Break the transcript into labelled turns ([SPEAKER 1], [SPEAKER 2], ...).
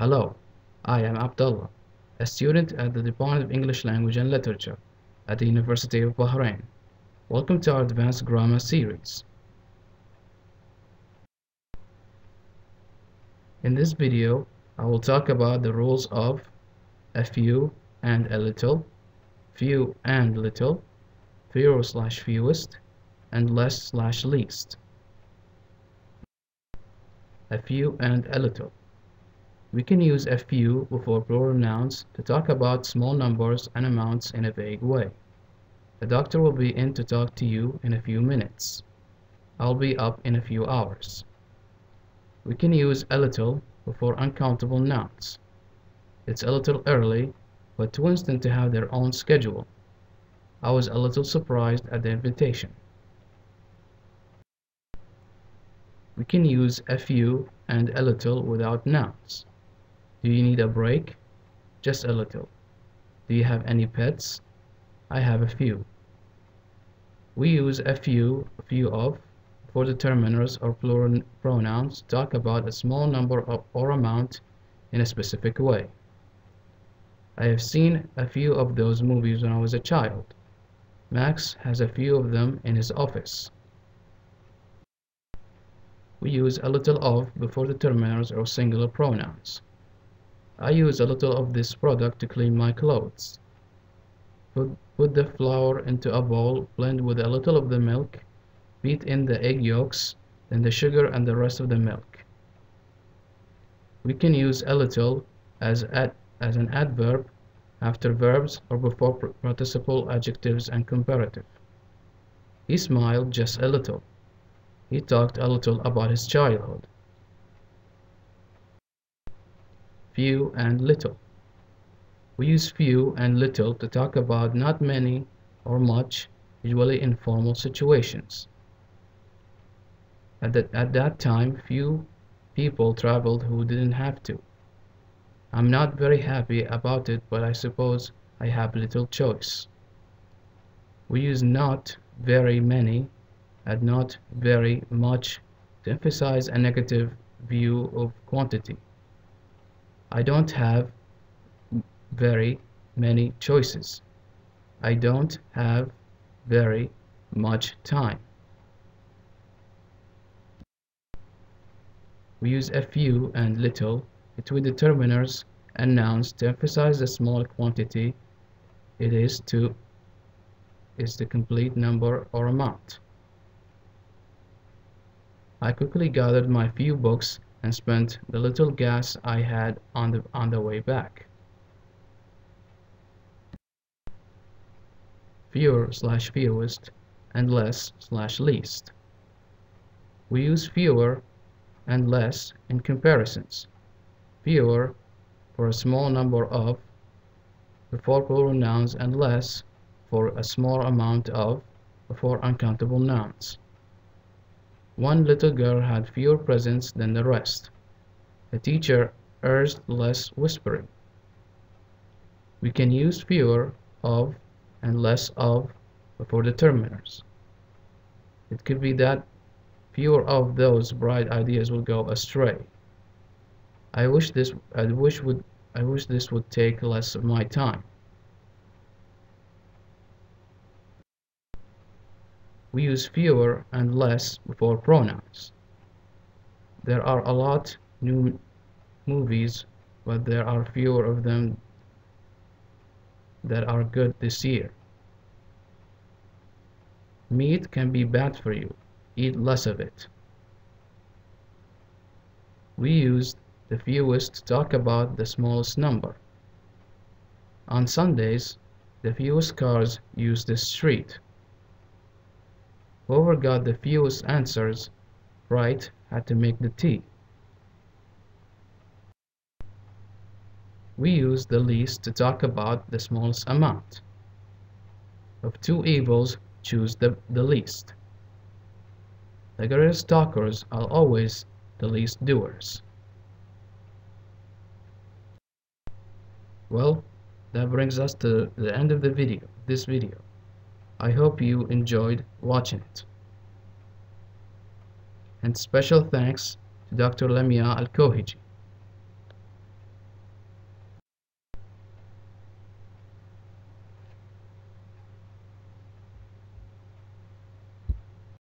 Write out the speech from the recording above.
[SPEAKER 1] Hello, I am Abdulla, a student at the Department of English Language and Literature at the University of Bahrain. Welcome to our Advanced Grammar series. In this video, I will talk about the rules of a few and a little, few and little, fewer slash fewest, and less slash least. A few and a little. We can use a few before plural nouns to talk about small numbers and amounts in a vague way. The doctor will be in to talk to you in a few minutes. I'll be up in a few hours. We can use a little before uncountable nouns. It's a little early, but twins tend to have their own schedule. I was a little surprised at the invitation. We can use a few and a little without nouns. Do you need a break? Just a little. Do you have any pets? I have a few. We use a few, few of, for determiners or plural pronouns to talk about a small number of, or amount in a specific way. I have seen a few of those movies when I was a child. Max has a few of them in his office. We use a little of before determiners or singular pronouns. I use a little of this product to clean my clothes. Put, put the flour into a bowl, blend with a little of the milk, beat in the egg yolks, then the sugar and the rest of the milk. We can use a little as, ad, as an adverb after verbs or before participle adjectives and comparative. He smiled just a little. He talked a little about his childhood. Few and little. We use few and little to talk about not many or much, usually informal situations. At that, at that time, few people traveled who didn't have to. I'm not very happy about it, but I suppose I have little choice. We use not very many and not very much to emphasize a negative view of quantity. I don't have very many choices. I don't have very much time. We use a few and little between determiners and nouns to emphasize the small quantity it is to is the complete number or amount. I quickly gathered my few books and spent the little gas I had on the, on the way back. Fewer slash fewest and less slash least. We use fewer and less in comparisons. Fewer for a small number of before plural nouns and less for a small amount of before uncountable nouns. One little girl had fewer presents than the rest. The teacher urged less whispering. We can use fewer of and less of before determiners. It could be that fewer of those bright ideas will go astray. I wish this I wish would I wish this would take less of my time. We use fewer and less before pronouns. There are a lot new movies, but there are fewer of them that are good this year. Meat can be bad for you. Eat less of it. We use the fewest to talk about the smallest number. On Sundays, the fewest cars use this street. Whoever got the fewest answers right had to make the tea. We use the least to talk about the smallest amount. Of two evils, choose the, the least. The greatest talkers are always the least doers. Well, that brings us to the end of the video, this video. I hope you enjoyed watching it. And special thanks to Dr. Lamya Alkooheji.